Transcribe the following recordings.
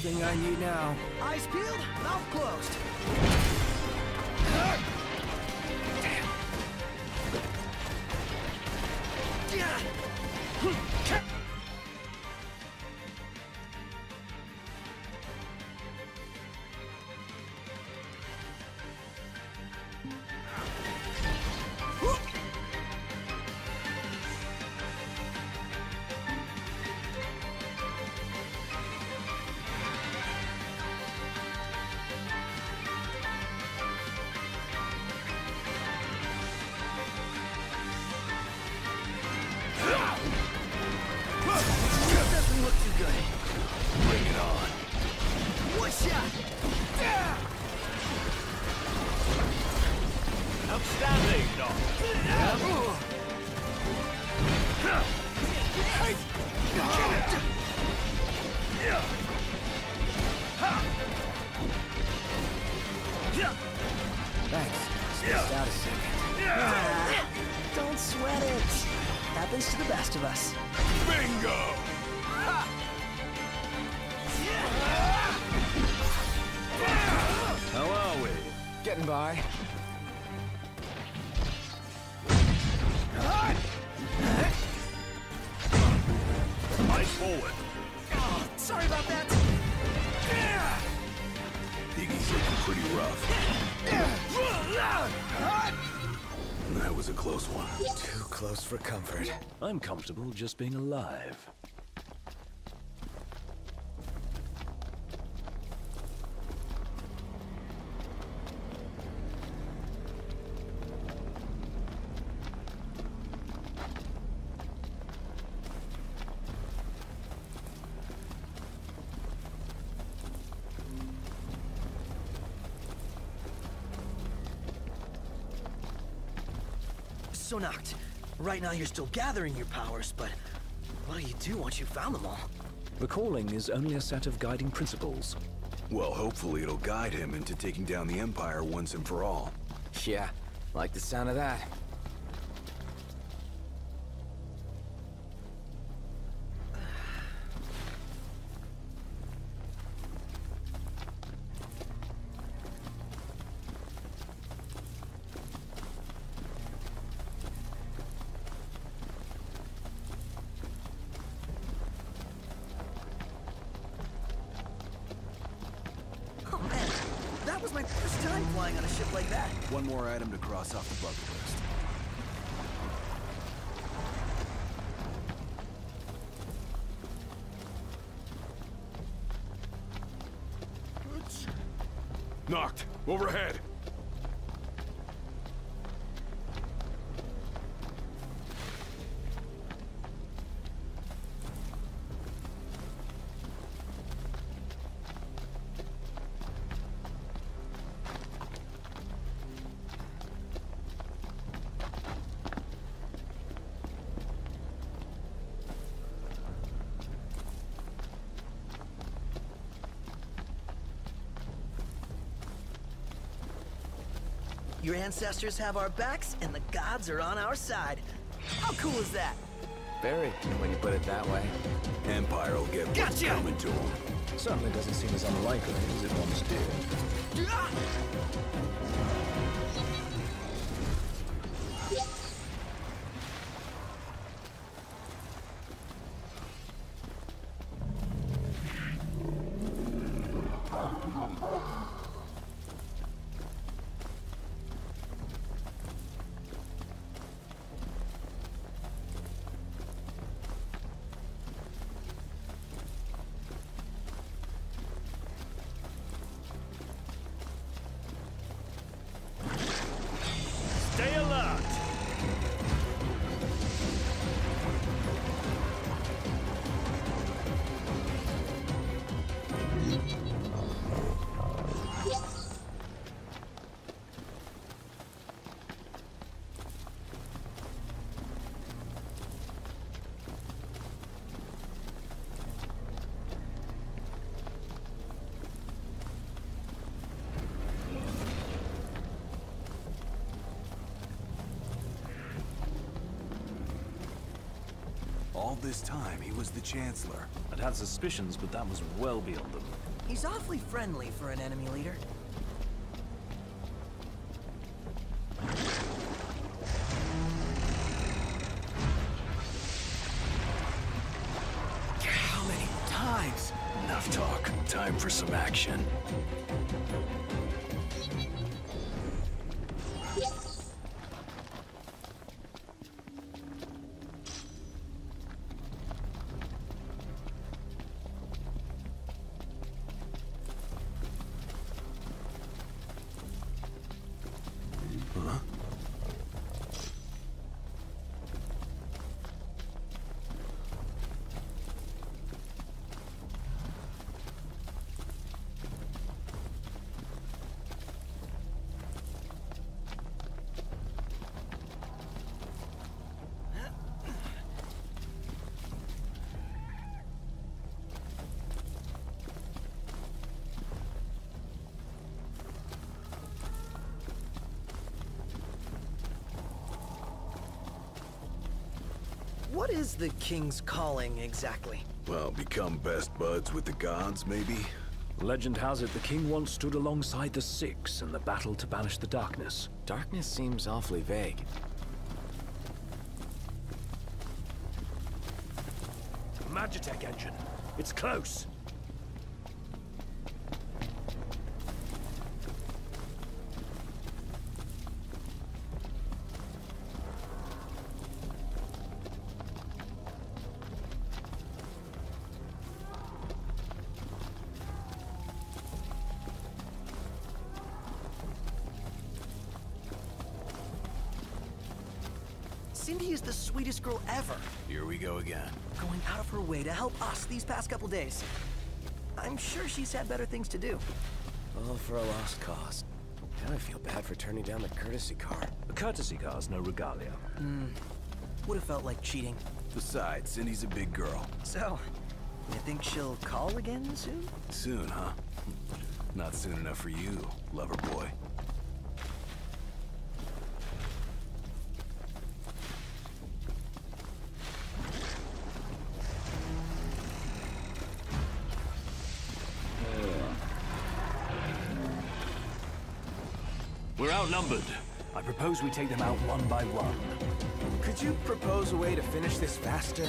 thing I need now. Eyes peeled, mouth closed. Doesn't rough. That was a close one. Too close for comfort. I'm comfortable just being alive. So Noct. Right now you're still gathering your powers, but what do you do once you've found them all? The calling is only a set of guiding principles. Well, hopefully it'll guide him into taking down the Empire once and for all. Yeah, like the sound of that. Like that. One more item to cross off the bucket list. Noct. Overhead. Your ancestors have our backs, and the gods are on our side. How cool is that? Very, when you put it that way. Empire will get what's Gotcha! coming to him. Certainly doesn't seem as unlikely as it once did. Stay All this time, he was the Chancellor. I'd had suspicions, but that was well beyond them. He's awfully friendly for an enemy leader. What is the King's calling exactly? Well, become best buds with the gods, maybe? Legend has it the king once stood alongside the Six in the battle to banish the darkness. Darkness seems awfully vague. Magitek engine. It's close. Way to help us these past couple days. I'm sure she's had better things to do. All for a lost cause. Now I feel bad for turning down the courtesy car. A courtesy car's no regalia. Hmm. Would have felt like cheating. Besides, Cindy's a big girl. So, you think she'll call again soon? Soon, huh? Not soon enough for you, lover boy. I propose we take them out one by one. Could you propose a way to finish this faster?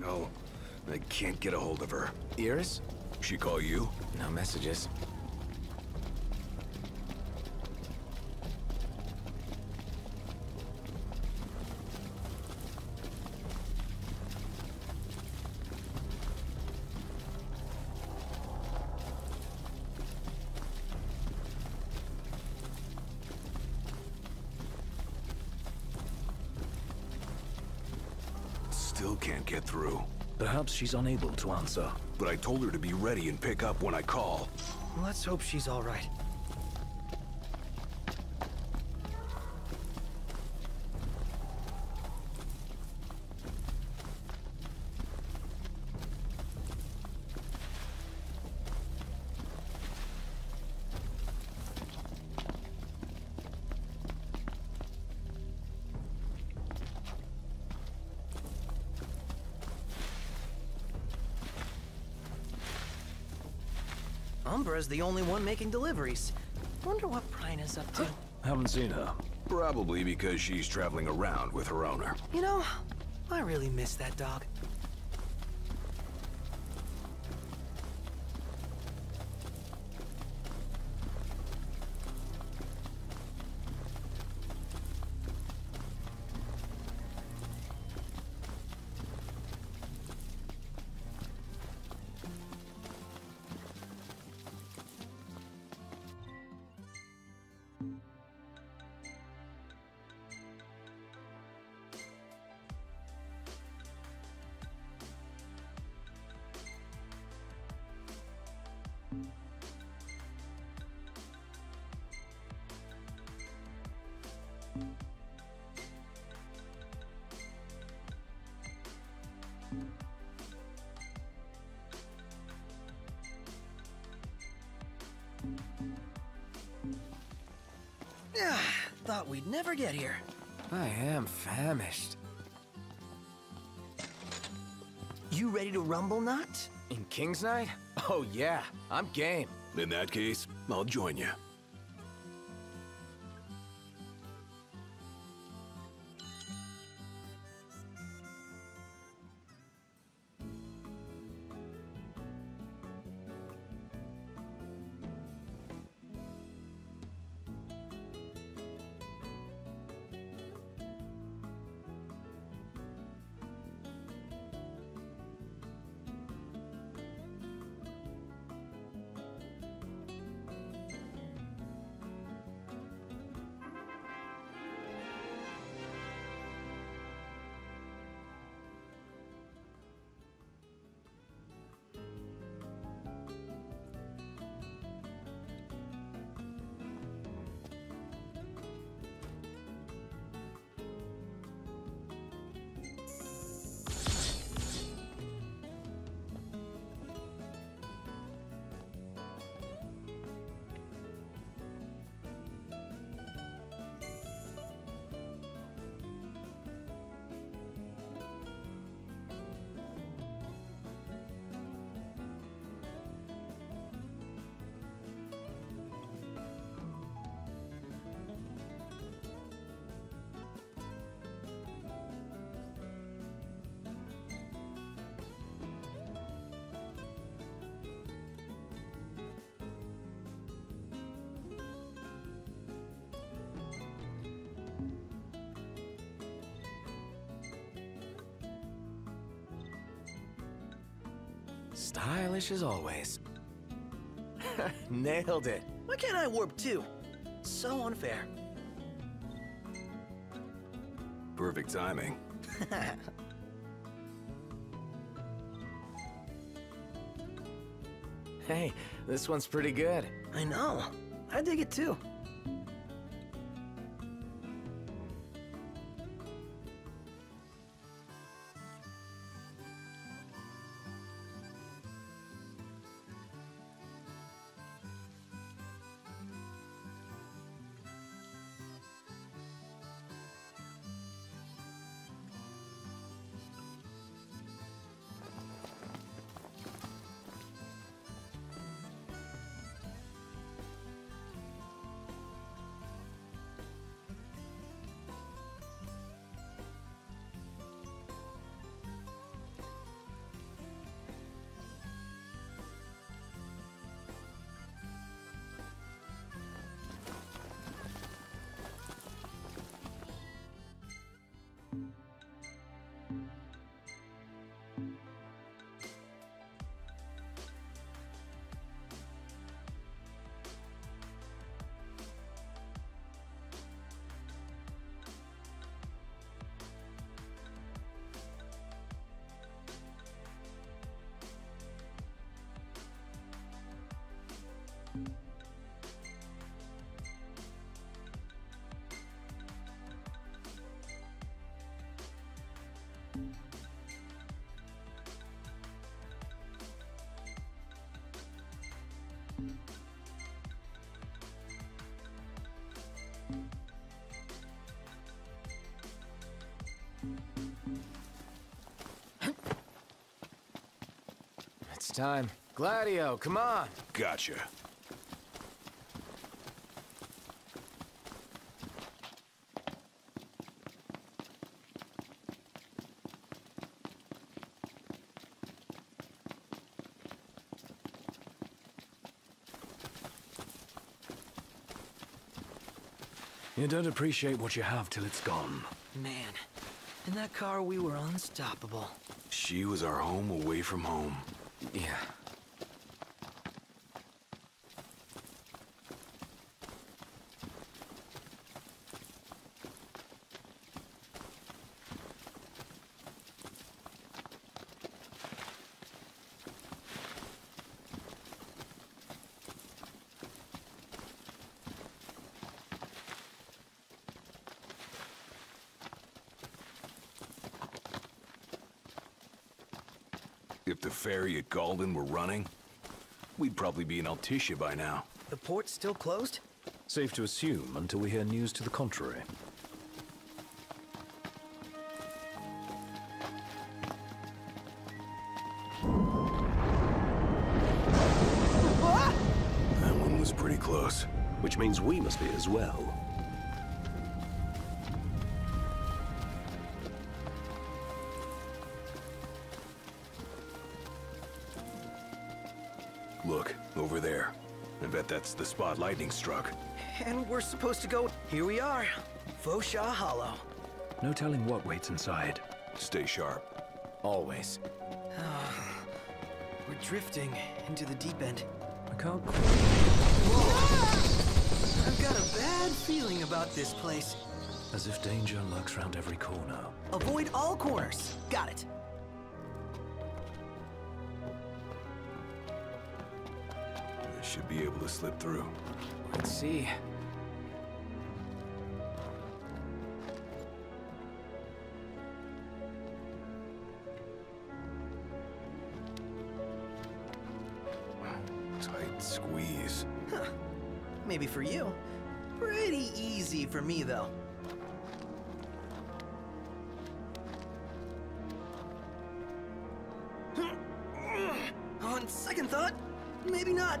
No, I can't get a hold of her. Iris? She call you? No messages. Perhaps she's unable to answer. But I told her to be ready and pick up when I call. Let's hope she's all right. Umbra's the only one making deliveries. Wonder what Pryna's up to. Haven't seen her. Probably because she's traveling around with her owner. You know, I really miss that dog. Yeah, thought we'd never get here. I am famished. You ready to rumble, Noct? In King's Knight? Oh yeah, I'm game. In that case, I'll join you. Stylish as always. Nailed it. Why can't I warp too? So unfair. Perfect timing. Hey, this one's pretty good. I know. I dig it too. Time. Gladio, come on! Gotcha. You don't appreciate what you have till it's gone. Man, in that car we were unstoppable. She was our home away from home. Yeah. If the ferry at Galdin were running, we'd probably be in Altissia by now. The port's still closed? Safe to assume until we hear news to the contrary. That one was pretty close. Which means we must be as well. That's the spot lightning struck. And we're supposed to go... Here we are. Fociaugh Hollow. No telling what waits inside. Stay sharp. Always. Ah, we're drifting into the deep end. I can't I've got a bad feeling about this place. As if danger lurks round every corner. Avoid all corners. Got it. Should be able to slip through. Let's see. Tight squeeze. Maybe for you. Pretty easy for me, though. Hmm. On second thought, maybe not.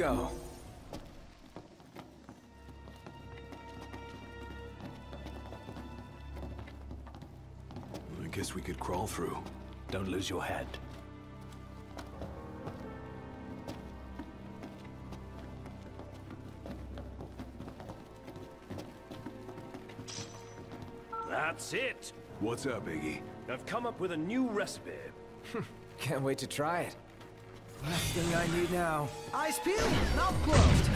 go. I guess we could crawl through. Don't lose your head. That's it! What's up, Iggy? I've come up with a new recipe. Can't wait to try it. Last thing I need now. Eyes peeled, mouth closed.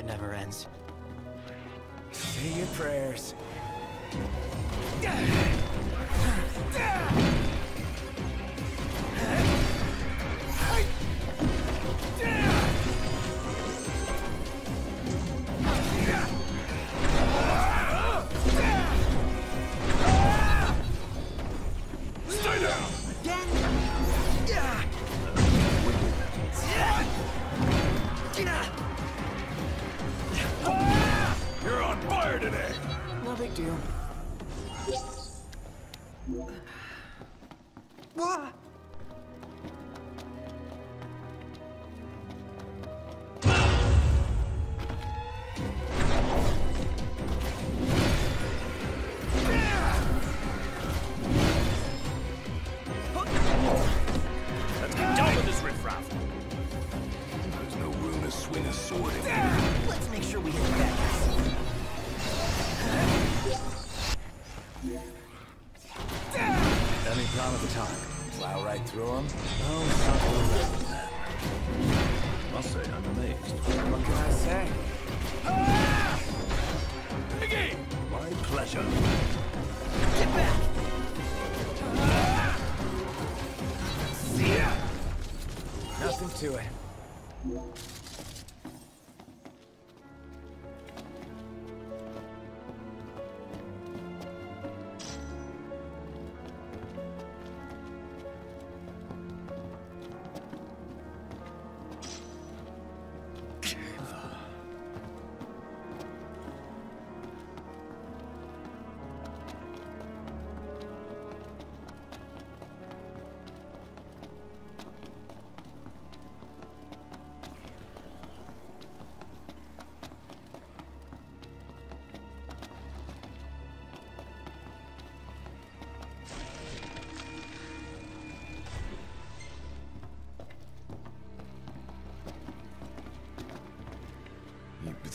it never ends. Say your prayers. do. to it.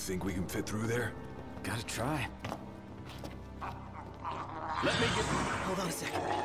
Think we can fit through there? Gotta try. Let me get... Hold on a second.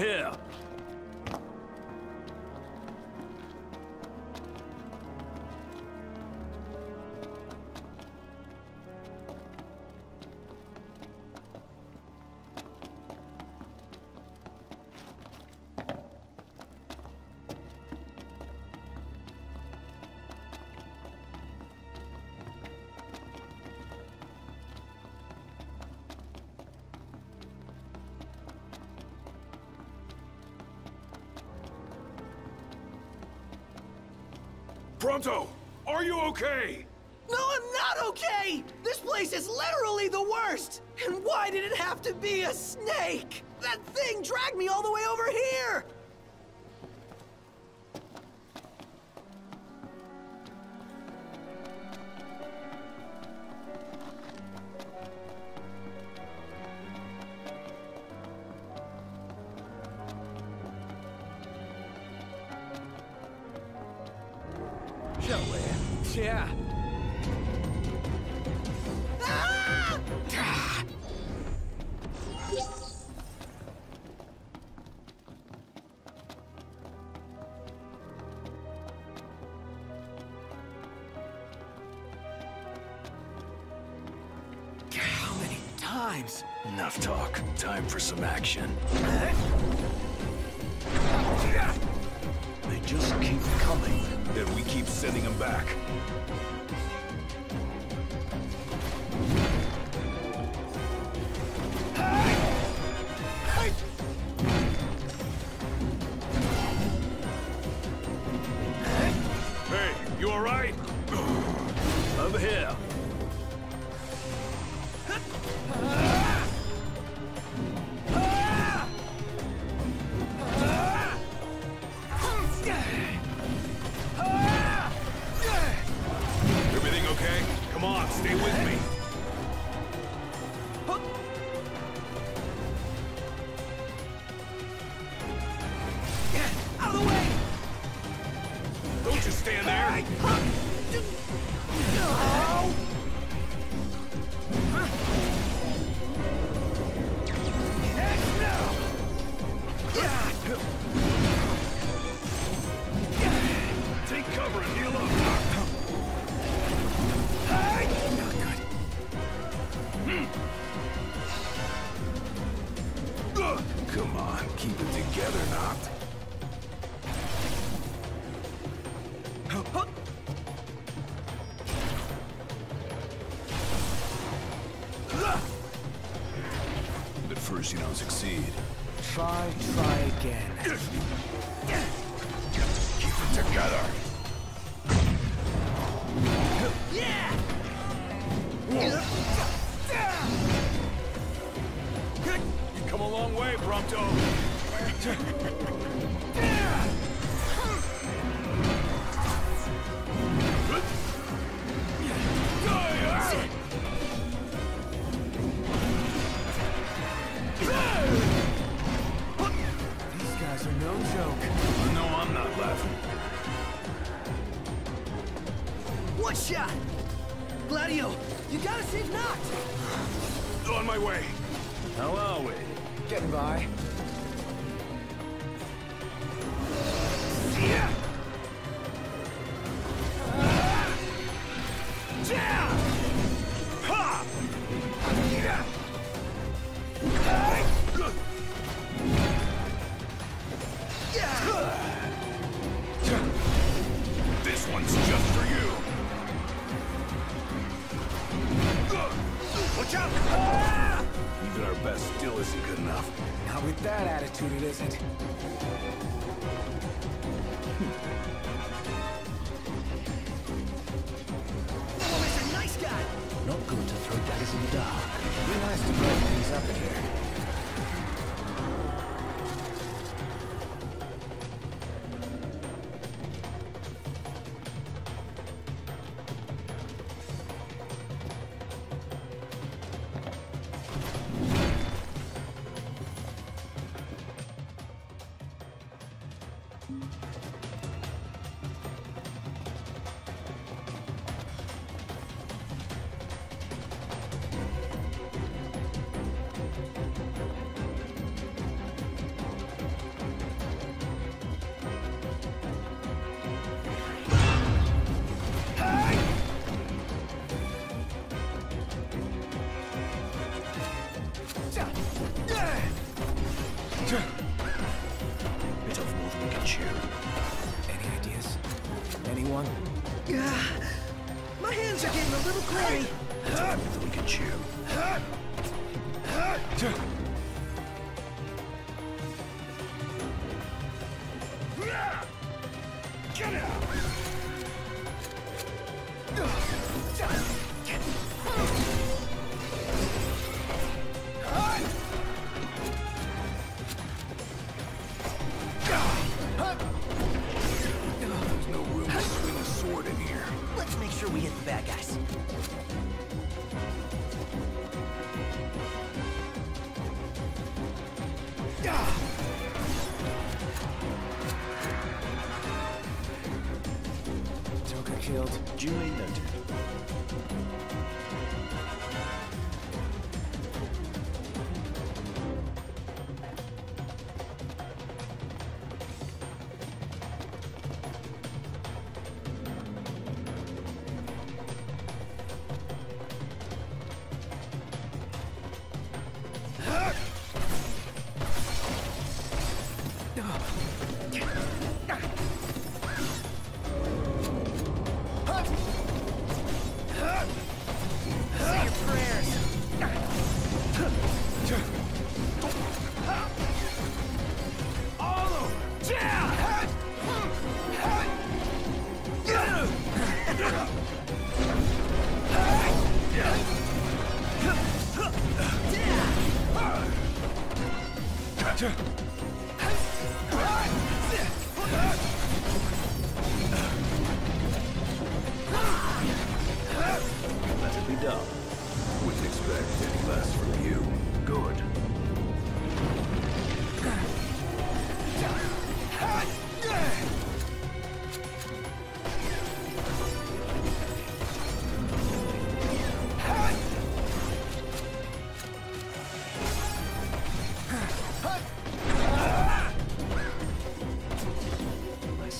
here. Prompto, are you okay? No, I'm not okay! This place is literally the worst! And why did it have to be a snake? That thing dragged me all the way over here! you don't succeed. Try, try again. Bit of more than we can chew. Any ideas? Anyone? Yeah. My hands are getting a little clammy. Bit of more than we can chew.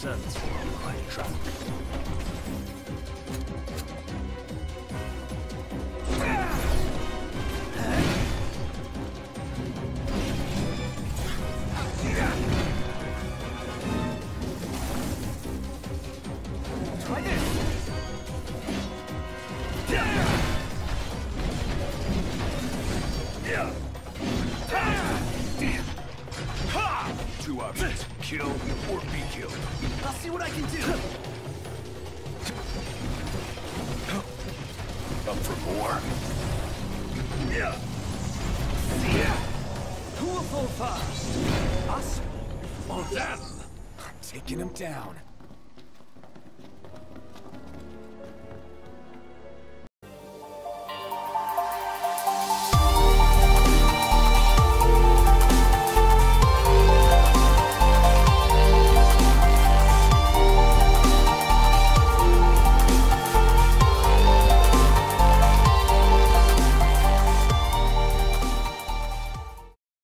My right track. Try this. Two options. Kill or be killed. I'll see what I can do. Up for more? Yeah. Yeah. Who will fall first? Us Or them? I'm Taking him down.